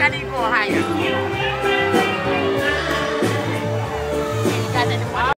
家里过海呀。